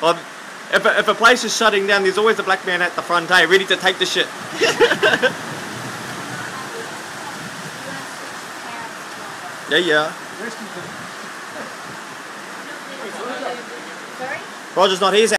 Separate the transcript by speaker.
Speaker 1: Well, if a, if a place is shutting down, there's always a black man at the front, hey, ready to take the shit. yeah, yeah. Roger's not here.